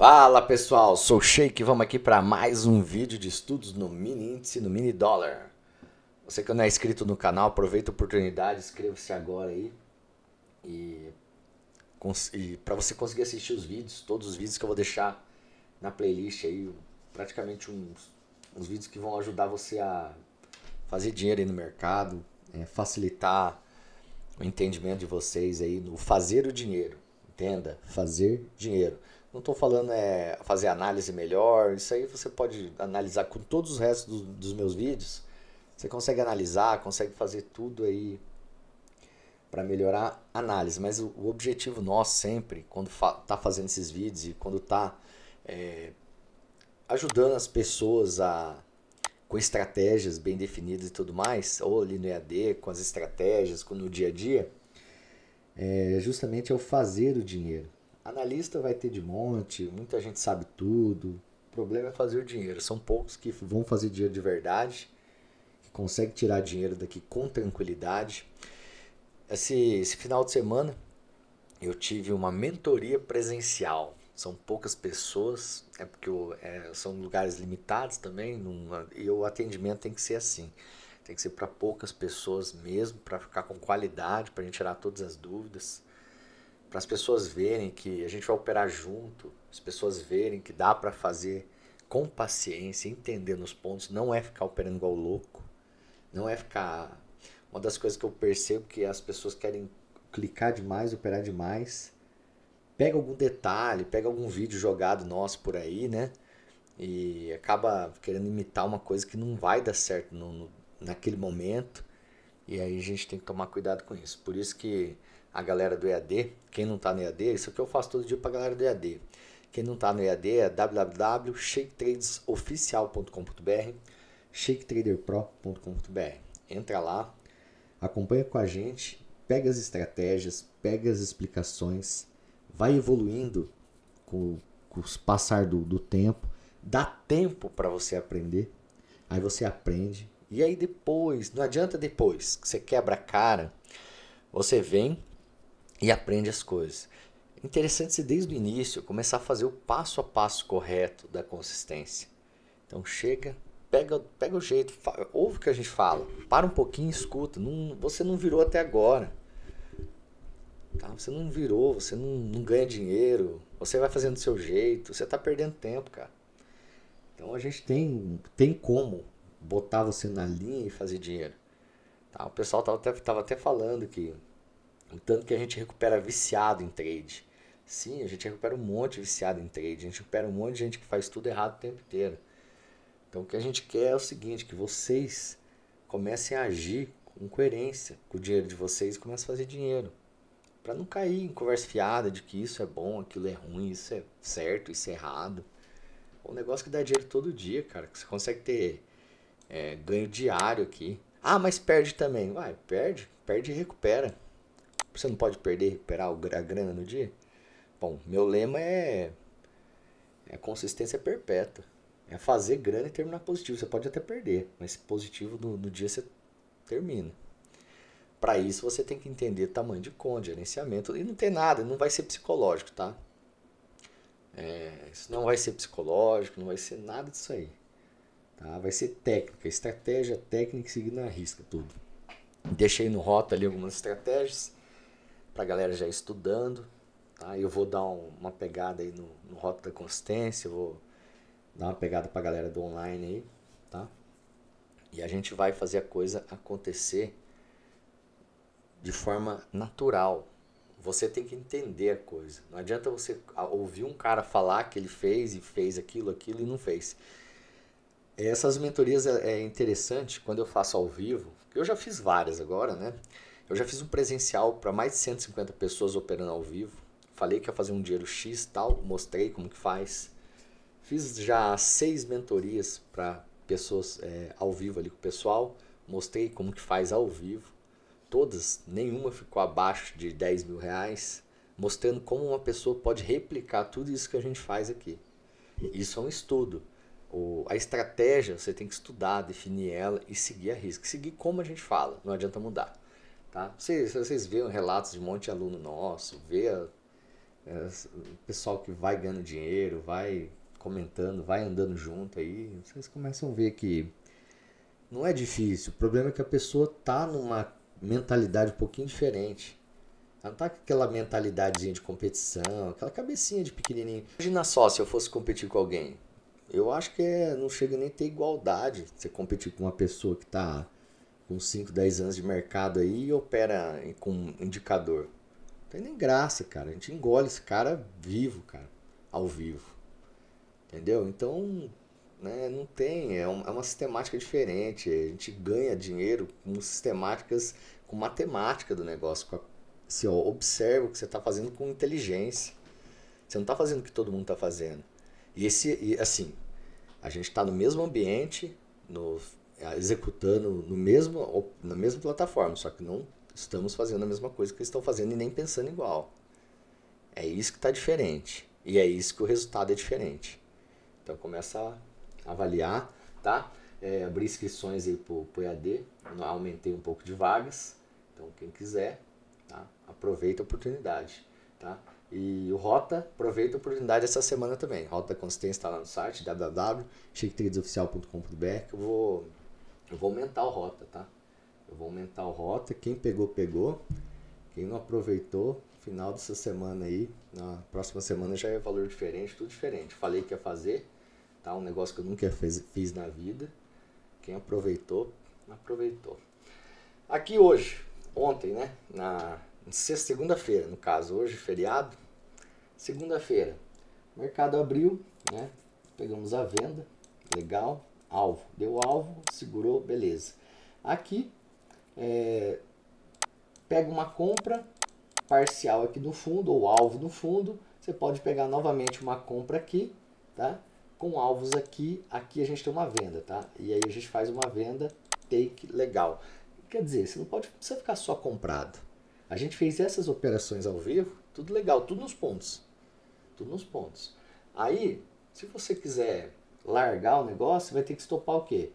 Fala pessoal, sou o Sheik e vamos aqui para mais um vídeo de estudos no mini índice, no mini dólar. Você que não é inscrito no canal, aproveita a oportunidade, inscreva-se agora aí. E, e para você conseguir assistir os vídeos, todos os vídeos que eu vou deixar na playlist aí, praticamente uns, uns vídeos que vão ajudar você a fazer dinheiro aí no mercado, é, facilitar o entendimento de vocês aí no fazer o dinheiro. Entenda, fazer dinheiro. Não estou falando é fazer análise melhor, isso aí você pode analisar com todos os restos do, dos meus vídeos. Você consegue analisar, consegue fazer tudo aí para melhorar a análise. Mas o, o, objetivo nosso sempre, quando fa tá fazendo esses vídeos e quando tá é, ajudando as pessoas a com estratégias bem definidas e tudo mais, ou ali no EAD, com as estratégias, no dia a dia, é justamente é o fazer o dinheiro. Analista vai ter de monte, muita gente sabe tudo. O problema é fazer o dinheiro. São poucos que vão fazer dinheiro de verdade, que conseguem tirar dinheiro daqui com tranquilidade. Esse, esse final de semana eu tive uma mentoria presencial. São poucas pessoas, é porque eu, é, são lugares limitados também, e o atendimento tem que ser assim. Tem que ser para poucas pessoas mesmo, para ficar com qualidade, para a gente tirar todas as dúvidas para as pessoas verem que a gente vai operar junto, as pessoas verem que dá para fazer com paciência, entendendo os pontos, não é ficar operando igual louco, não é ficar. Uma das coisas que eu percebo que as pessoas querem clicar demais, operar demais, pega algum detalhe, pega algum vídeo jogado nosso por aí, né? E acaba querendo imitar uma coisa que não vai dar certo no, no naquele momento. E aí a gente tem que tomar cuidado com isso. Por isso que a galera do EAD, quem não está no EAD, isso aqui eu faço todo dia para a galera do EAD. Quem não está no EAD é www.shaketradesOficial.com.br shaketraderpro.com.br Entra lá, acompanha com a gente, pega as estratégias, pega as explicações, vai evoluindo com, com o passar do, do tempo, dá tempo para você aprender, aí você aprende, e aí depois, não adianta depois que você quebra a cara, você vem e aprende as coisas. Interessante se desde o início começar a fazer o passo a passo correto da consistência. Então chega, pega, pega o jeito, ouve o que a gente fala, para um pouquinho, escuta. Não, você não virou até agora. Tá? Você não virou, você não, não ganha dinheiro, você vai fazendo do seu jeito, você está perdendo tempo, cara. Então a gente tem, tem como botar você na linha e fazer dinheiro. Tá? O pessoal estava até, tava até falando que o tanto que a gente recupera viciado em trade. Sim, a gente recupera um monte viciado em trade. A gente recupera um monte de gente que faz tudo errado o tempo inteiro. Então o que a gente quer é o seguinte, que vocês comecem a agir com coerência com o dinheiro de vocês e comecem a fazer dinheiro. Para não cair em conversa fiada de que isso é bom, aquilo é ruim, isso é certo, isso é errado. É um negócio que dá dinheiro todo dia, cara. Que você consegue ter é, ganho diário aqui. Ah, mas perde também. Vai, perde, perde e recupera. Você não pode perder e recuperar a grana no dia? Bom, meu lema é, é consistência perpétua. É fazer grana e terminar positivo. Você pode até perder, mas positivo no, no dia você termina. Para isso você tem que entender tamanho de conta, gerenciamento e não tem nada, não vai ser psicológico, tá? É, isso não vai ser psicológico, não vai ser nada disso aí. Tá? Vai ser técnica, estratégia, técnica e seguir risca tudo. Deixei no rota ali algumas estratégias para a galera já estudando. Tá? Eu vou dar um, uma pegada aí no, no Rota da Consistência, vou dar uma pegada para a galera do online aí, tá? E a gente vai fazer a coisa acontecer de forma natural. Você tem que entender a coisa. Não adianta você ouvir um cara falar que ele fez e fez aquilo, aquilo e não fez. Essas mentorias é, é interessante quando eu faço ao vivo. Eu já fiz várias agora, né? Eu já fiz um presencial para mais de 150 pessoas operando ao vivo. Falei que ia fazer um dinheiro X tal, mostrei como que faz. Fiz já seis mentorias para pessoas é, ao vivo ali com o pessoal. Mostrei como que faz ao vivo. Todas, nenhuma ficou abaixo de 10 mil reais. Mostrando como uma pessoa pode replicar tudo isso que a gente faz aqui. Isso é um estudo. O, a estratégia você tem que estudar, definir ela e seguir a risca. Seguir como a gente fala, não adianta mudar. Tá? Vocês, vocês veem relatos de um monte de aluno nosso, vê é, o pessoal que vai ganhando dinheiro, vai comentando, vai andando junto aí, vocês começam a ver que não é difícil. O problema é que a pessoa tá numa mentalidade um pouquinho diferente. Ela não tá com aquela mentalidadezinha de competição, aquela cabecinha de pequenininho. Imagina só se eu fosse competir com alguém. Eu acho que é, não chega nem a ter igualdade você competir com uma pessoa que tá com 5, 10 anos de mercado aí e opera com indicador. Não tem nem graça, cara. A gente engole esse cara vivo, cara. Ao vivo. Entendeu? Então, né, não tem. É, é uma sistemática diferente. A gente ganha dinheiro com sistemáticas, com matemática do negócio. Com a, observa o que você está fazendo com inteligência. Você não está fazendo o que todo mundo está fazendo. Esse, assim, a gente está no mesmo ambiente, no executando no mesmo, na mesma plataforma, só que não estamos fazendo a mesma coisa que eles estão fazendo e nem pensando igual. É isso que está diferente. E é isso que o resultado é diferente. Então começa a avaliar, tá? É, abrir inscrições aí pro, pro EAD. Aumentei um pouco de vagas. Então quem quiser, tá? Aproveita a oportunidade, tá? E o Rota, aproveita a oportunidade essa semana também. Rota Consistência está lá no site www.chiquetradesoficial.com.br que eu vou eu vou aumentar o rota, tá? Eu vou aumentar o rota. Quem pegou, pegou. Quem não aproveitou, final dessa semana aí, na próxima semana já é valor diferente, tudo diferente. Falei que ia fazer, tá? Um negócio que eu nunca fiz, fiz na vida. Quem aproveitou, aproveitou. Aqui hoje, ontem, né? Na segunda-feira, no caso, hoje feriado. Segunda-feira, mercado abriu, né? Pegamos a venda, legal alvo. Deu alvo, segurou, beleza. Aqui, é, pega uma compra parcial aqui no fundo, ou alvo no fundo. Você pode pegar novamente uma compra aqui, tá? Com alvos aqui, aqui a gente tem uma venda, tá? E aí a gente faz uma venda take legal. Quer dizer, você não pode você ficar só comprado. A gente fez essas operações ao vivo, tudo legal, tudo nos pontos. Nos pontos. Aí, se você quiser largar o negócio, vai ter que estopar o quê?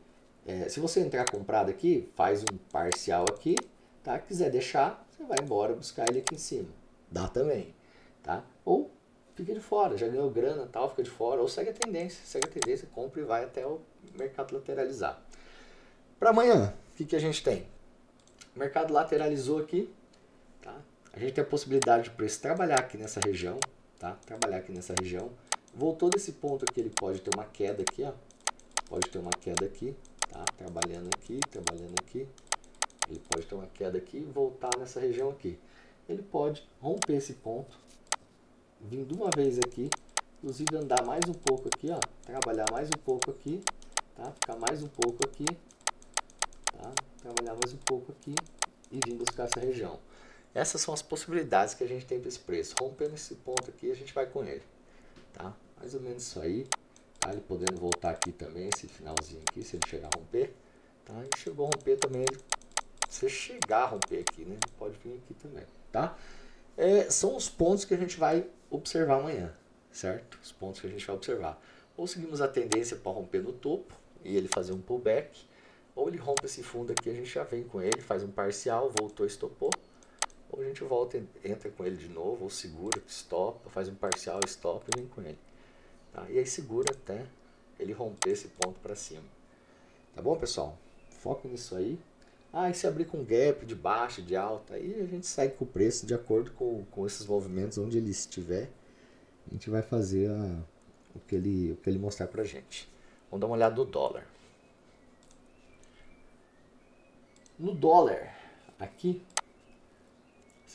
É, se você entrar comprado aqui, faz um parcial aqui, tá? Quiser deixar, você vai embora buscar ele aqui em cima. Dá também, tá? Ou fica de fora, já ganhou grana tal, fica de fora, ou segue a tendência, segue a tendência, compra e vai até o mercado lateralizar. Para amanhã, o que, que a gente tem? O mercado lateralizou aqui, tá? A gente tem a possibilidade de preço trabalhar aqui nessa região, tá? Trabalhar aqui nessa região. Voltou desse ponto aqui, ele pode ter uma queda aqui, ó. Pode ter uma queda aqui, tá? Trabalhando aqui, trabalhando aqui. Ele pode ter uma queda aqui e voltar nessa região aqui. Ele pode romper esse ponto, vir de uma vez aqui, inclusive andar mais um pouco aqui, ó. Trabalhar mais um pouco aqui, tá? Ficar mais um pouco aqui, tá? Trabalhar mais um pouco aqui e vir buscar essa região. Essas são as possibilidades que a gente tem para esse preço. Rompendo esse ponto aqui, a gente vai com ele, tá? Mais ou menos isso aí. Tá? Ele podendo voltar aqui também, esse finalzinho aqui, se ele chegar a romper. Tá? E chegou a romper também, se chegar a romper aqui, né? Pode vir aqui também, tá? É, são os pontos que a gente vai observar amanhã, certo? Os pontos que a gente vai observar. Ou seguimos a tendência para romper no topo e ele fazer um pullback, ou ele rompe esse fundo aqui, a gente já vem com ele, faz um parcial, voltou, estopou, ou a gente volta, entra com ele de novo, ou segura, estopa, faz um parcial, stop e vem com ele. Tá? E aí segura até ele romper esse ponto para cima. Tá bom, pessoal? Foco nisso aí. Ah, e se abrir com gap de baixa, de alta, aí a gente segue com o preço de acordo com, com esses movimentos, onde ele estiver. A gente vai fazer a, o, que ele, o que ele mostrar pra gente. Vamos dar uma olhada no dólar. No dólar, aqui,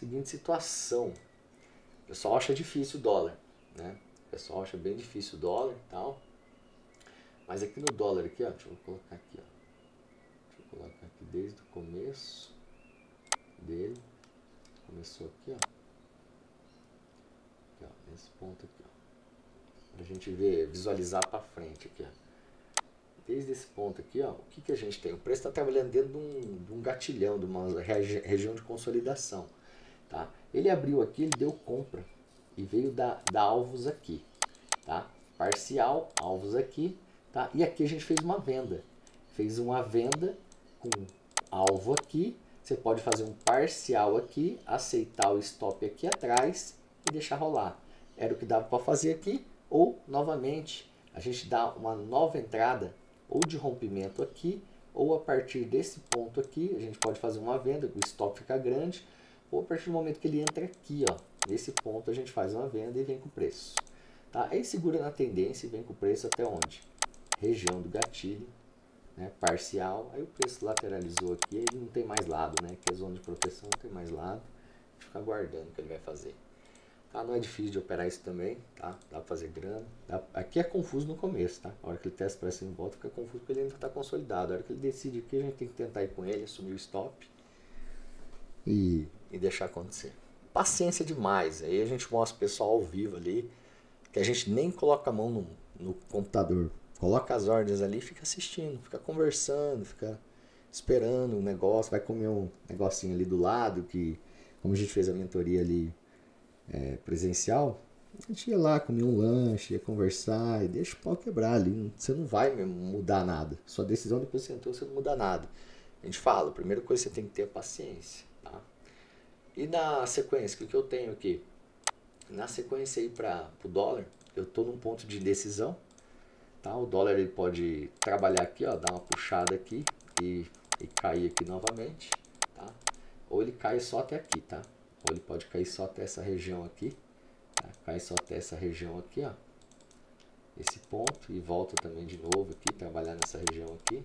seguinte situação. O pessoal acha difícil o dólar, né? O pessoal acha bem difícil o dólar e tal. Mas aqui no dólar aqui, ó, deixa eu colocar aqui, ó. Deixa eu colocar aqui desde o começo dele. Começou aqui, ó. Aqui, ó, nesse ponto aqui, ó. Pra gente ver, visualizar para frente aqui, ó. Desde esse ponto aqui, ó, o que, que a gente tem? O preço está trabalhando dentro de um, de um gatilhão, de uma regi região de consolidação. Tá? Ele abriu aqui, ele deu compra e veio dar, alvos aqui, tá? Parcial, alvos aqui, tá? E aqui a gente fez uma venda. Fez uma venda com alvo aqui. Você pode fazer um parcial aqui, aceitar o stop aqui atrás e deixar rolar. Era o que dava para fazer aqui, ou novamente a gente dá uma nova entrada ou de rompimento aqui, ou a partir desse ponto aqui, a gente pode fazer uma venda, o stop fica grande, ou a partir do momento que ele entra aqui, ó, nesse ponto a gente faz uma venda e vem com o preço. Tá? Aí segura na tendência e vem com o preço até onde? Região do gatilho, né, parcial, aí o preço lateralizou aqui, ele não tem mais lado, né, que é zona de proteção, não tem mais lado, a gente fica aguardando o que ele vai fazer. Tá? Não é difícil de operar isso também, tá? Dá pra fazer grana. Dá... Aqui é confuso no começo, tá? A hora que ele testa para cima e volta, fica confuso porque ele ainda está consolidado. A hora que ele decide aqui, a gente tem que tentar ir com ele, assumir o stop e, e deixar acontecer. Paciência demais. Aí a gente mostra o pessoal ao vivo ali, que a gente nem coloca a mão no, no computador. Coloca as ordens ali e fica assistindo, fica conversando, fica esperando o negócio, vai comer um negocinho ali do lado, que como a gente fez a mentoria ali é, presencial, a gente ia lá, comia um lanche, ia conversar e deixa o pau quebrar ali. Você não vai mudar nada. Sua decisão depois que você entrou, você não muda nada. A gente fala, a primeira coisa você tem que ter é paciência. Tá? E na sequência, o que eu tenho aqui? Na sequência aí para o dólar, eu estou num ponto de decisão. Tá? O dólar ele pode trabalhar aqui, ó, dar uma puxada aqui e, e cair aqui novamente. Tá? Ou ele cai só até aqui, tá? Ou ele pode cair só até essa região aqui. Tá? Cai só até essa região aqui, ó. Esse ponto e volta também de novo aqui, trabalhar nessa região aqui.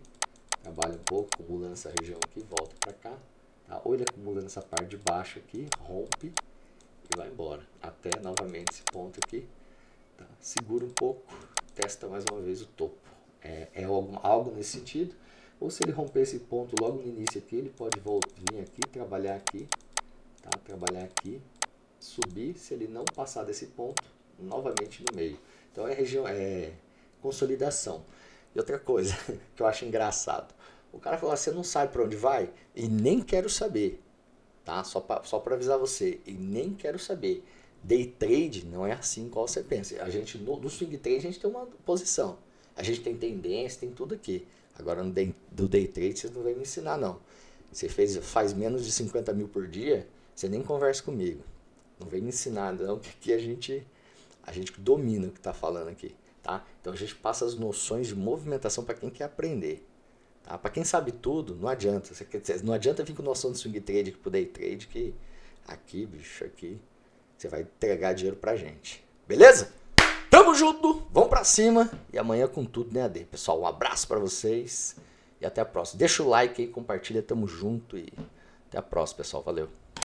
Trabalha um pouco, acumula nessa região aqui, volta para cá. Tá? Ou ele acumula nessa parte de baixo aqui, rompe e vai embora. Até novamente esse ponto aqui. Tá? Segura um pouco, testa mais uma vez o topo. É, é algo, algo nesse sentido. Ou se ele romper esse ponto logo no início aqui, ele pode voltar, vir aqui, trabalhar aqui tá? trabalhar aqui, subir, se ele não passar desse ponto, novamente no meio. Então é região, é consolidação. E outra coisa que eu acho engraçado, o cara falou, ah, você não sabe para onde vai? E nem quero saber, tá? Só para só avisar você, e nem quero saber. Day trade não é assim qual você pensa. A gente no, no swing trade a gente tem uma posição. A gente tem tendência, tem tudo aqui. Agora no day, do day trade vocês não vão me ensinar não. Você fez, faz menos de 50 mil por dia, você nem conversa comigo. Não vem me ensinar, não, que aqui a gente, a gente domina o que está falando aqui. Tá? Então a gente passa as noções de movimentação para quem quer aprender. Tá? Para quem sabe tudo, não adianta. Não adianta vir com noção de swing trade pro day trade, que aqui, bicho, aqui você vai entregar dinheiro pra gente. Beleza? Tamo junto, vamos pra cima e amanhã com tudo, né, AD? Pessoal, um abraço para vocês e até a próxima. Deixa o like aí, compartilha, tamo junto e até a próxima, pessoal. Valeu.